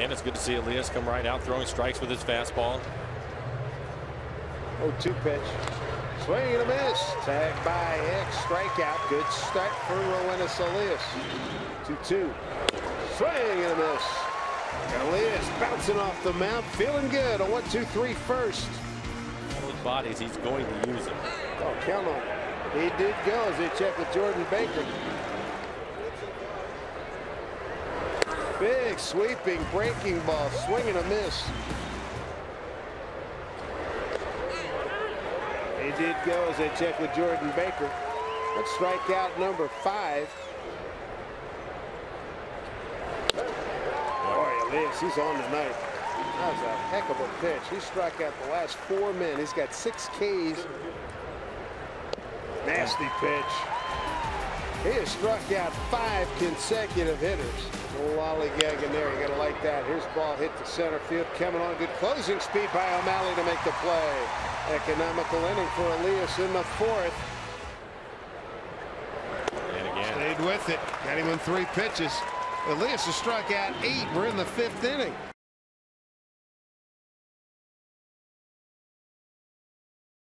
And it's good to see Elias come right out throwing strikes with his fastball. 0-2 pitch. Swing and a miss. Tag by X. Strikeout. Good start for Roenis Elias. 2-2. Swing and a miss. Elias bouncing off the mound. Feeling good. A 1-2-3 first. All those bodies, he's going to use them. Oh, count on. He did go as they check with Jordan Baker. Big sweeping breaking ball. Swing and a miss. He did go as they check with Jordan Baker. That's strikeout number five. Boy, Elias, he's on tonight. That was a heck of a pitch. He struck out the last four men. He's got six Ks. Nasty pitch. He has struck out five consecutive hitters. No lollygagging there. You got to like that. Here's the ball hit to center field. Coming on. Good closing speed by O'Malley to make the play. Economical inning for Elias in the fourth. And again. Stayed with it. Got him in three pitches. Elias has struck out eight. We're in the fifth inning.